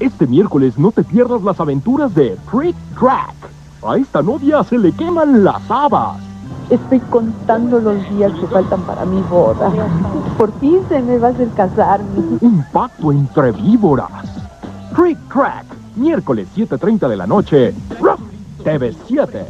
Este miércoles no te pierdas las aventuras de Trick Track. A esta novia se le queman las habas. Estoy contando los días que faltan para mi boda. Por fin se me va a hacer casarme. Un pacto entre víboras. Trick Track, miércoles 7.30 de la noche. TV 7.